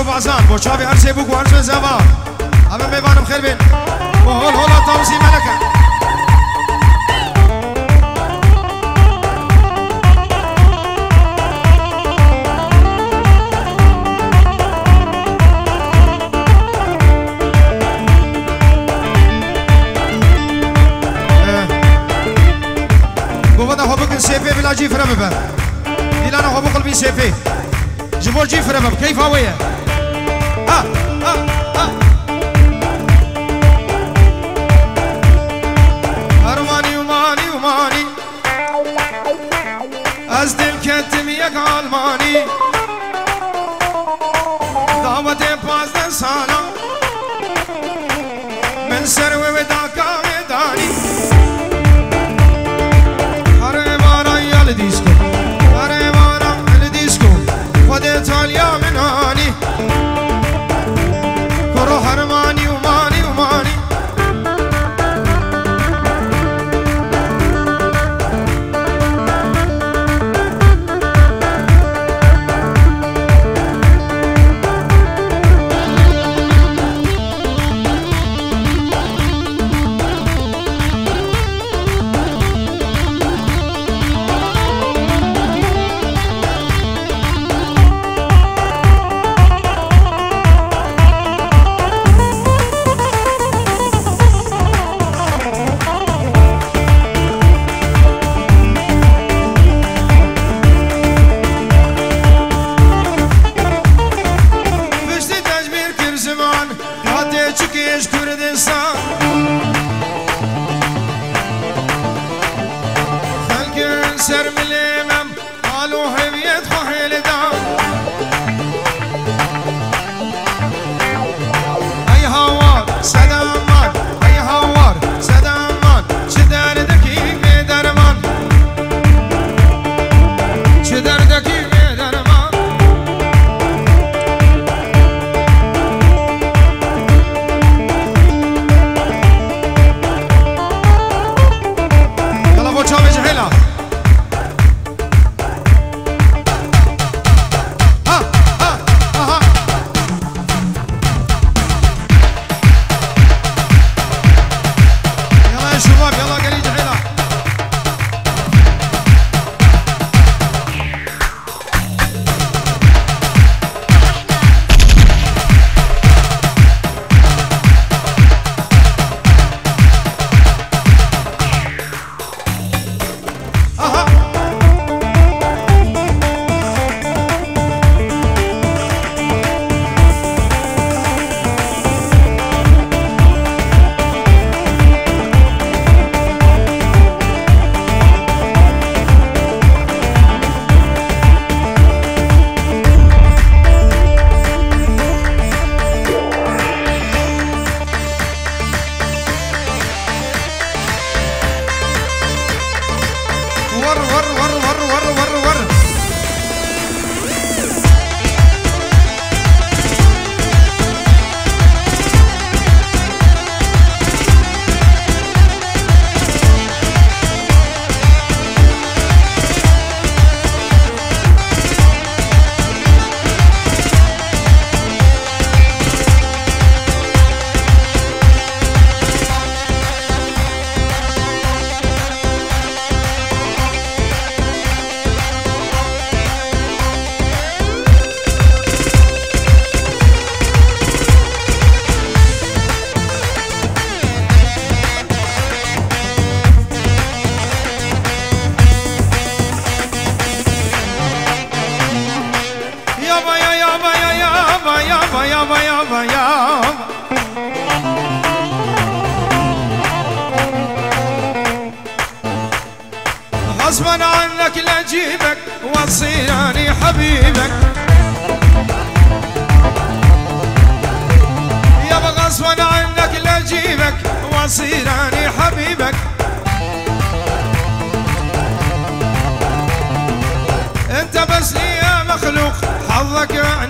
عشيق وبعزان بو شافي هرسي بوك وهرس من زمان أما ميبانم خير بين وهول هولا طامسي ملكة سيفي بلا جيفرة ببا ديلانا هو بقل بي سيفي جبول جيفرة ببا كيف هوية أرماني وماني وماني از دل کتم یک آلمانی. دعوت پازده سالا. من سر و çıkış than some. يابا يابا يابا. غصبا عنك لاجيبك وصيراني حبيبك. يابا غصبا عنك لاجيبك وصيراني حبيبك. انت بس لي يا مخلوق حظك يعني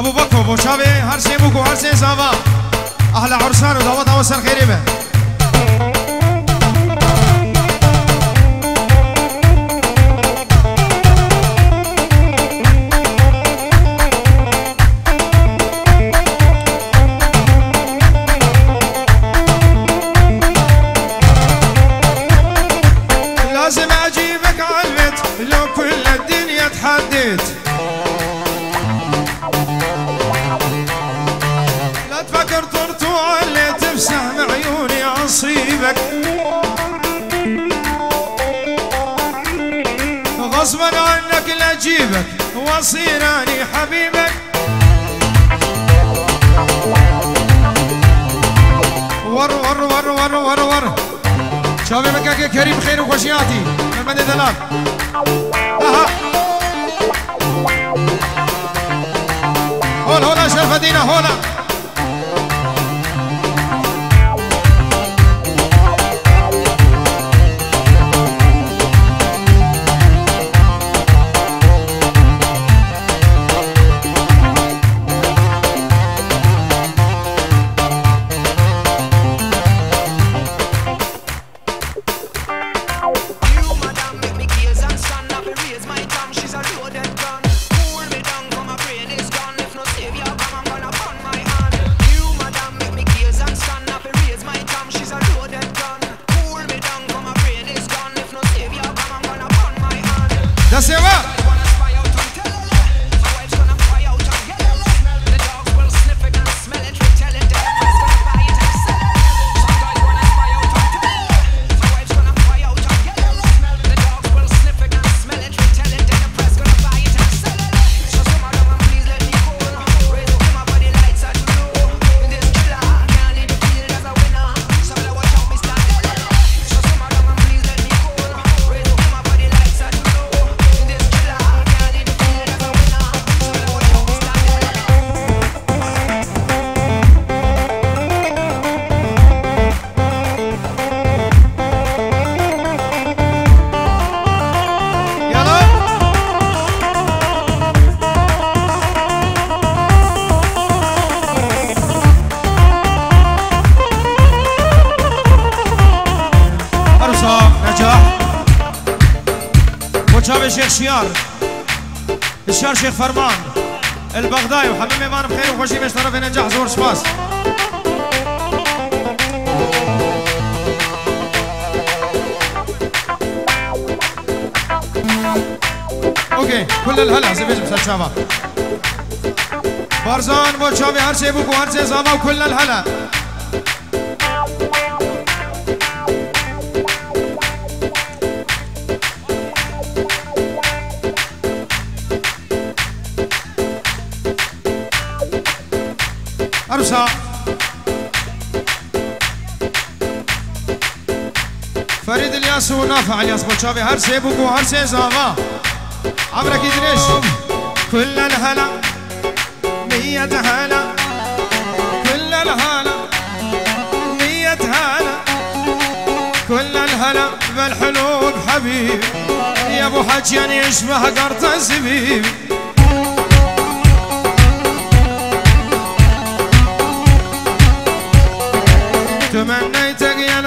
ابو بكر ابو شابي هر بوكو هر شي زافا أهل عرسان ودوات اوسر خيريبه لازم اجيبك علمت لو كل الدنيا حبيبك غصبا عنك لاجيبك واصير اني حبيبك. ور ور ور ور ور ور. شوفي مكاكي كريم خير وخشياتي. من بني ثلاث أها. هولا هولا شرف دينا هولا الشيار الشيار شيخ فرمان البغداي وحميم ايمان بخير وخوشي باش تعرف ننجح زور شباس أوكي كل الهلا زبيج مسلشافا بارزان بوتشافي هرشي بوكو هرشي زاما وكل الهلا أرسا فريد الياس ونافع الياس بوشافي هر سي بوكو هر سي زاما عمرك يدريش. كل الهلا مية هلا. كل الهلا مية هلا. كل الهلا بالحلوب حبيب. يا أبو حجيان يشبه قرط الزبيب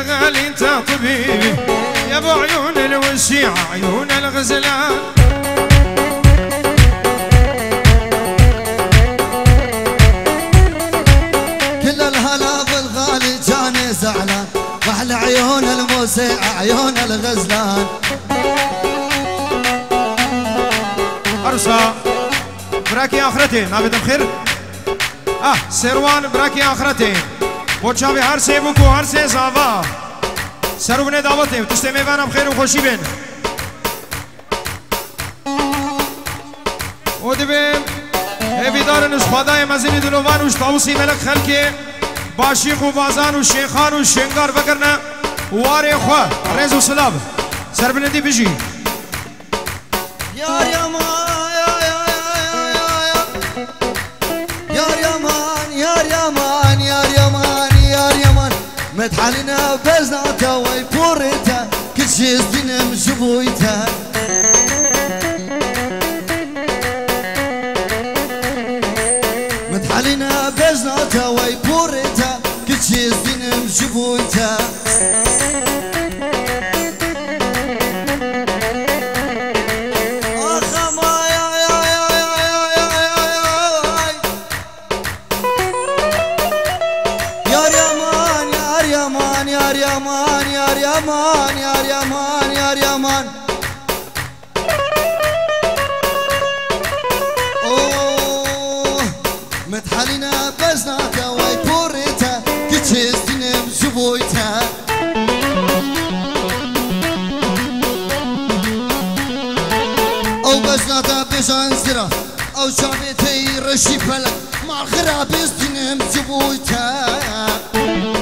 الغالي انت طبيبي. يا ابو عيون الوسيعة عيون الغزلان. كل الهلا بالغالي جاني زعلان. واحلى عيون الموسيقى عيون الغزلان. أرسا براكي آخرتي ما بدم خير؟ آه سروان براكي آخرتي. بوچاوی هر سه بکو هر سه زاوا سرو بنه دعوتیم تشتی میوانم خیر و خوشی بین و دبیم هیویدار نشخوادای مزینی دلوان و شتاوسی ملک خلکی باشیق و بازان و شیخان و شنگار بکرنه واری خواه ریز و سلاب سر بلندی بجی يا يمان مدحننا بزناتا ويبوريتا كل شي زدينا مجبويتا مدحننا بزناتا ويبوريتا كل شي زدينا مجبويتا متحلنا بزناتا ويبوريتا كتشيز دينم زبويتا أو بزناتا بيشان زرا أو شابتي رشي فلك مع الخراب يستنم زبويتا